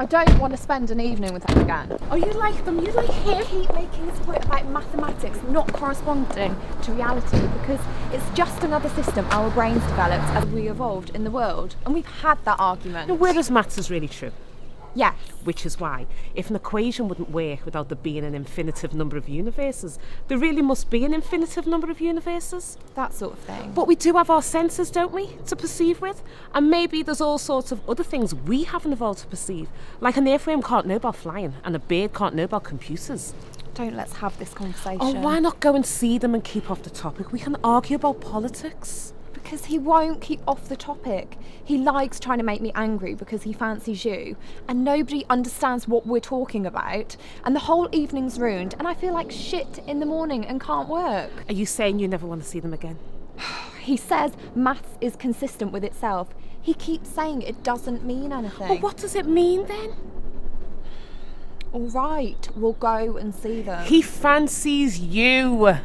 I don't want to spend an evening with him again. Oh, you like them? You like him? Keep making this point about mathematics not corresponding to reality because it's just another system our brains developed as we evolved in the world. And we've had that argument. Where does maths is really true. Yes. Which is why, if an equation wouldn't work without there being an infinitive number of universes, there really must be an infinitive number of universes. That sort of thing. But we do have our senses, don't we, to perceive with? And maybe there's all sorts of other things we haven't evolved to perceive. Like an airframe can't know about flying, and a bird can't know about computers. Don't let's have this conversation. Oh, why not go and see them and keep off the topic? We can argue about politics. Because he won't keep off the topic. He likes trying to make me angry because he fancies you, and nobody understands what we're talking about, and the whole evening's ruined, and I feel like shit in the morning and can't work. Are you saying you never want to see them again? he says maths is consistent with itself. He keeps saying it doesn't mean anything. Well, what does it mean then? All right, we'll go and see them. He fancies you.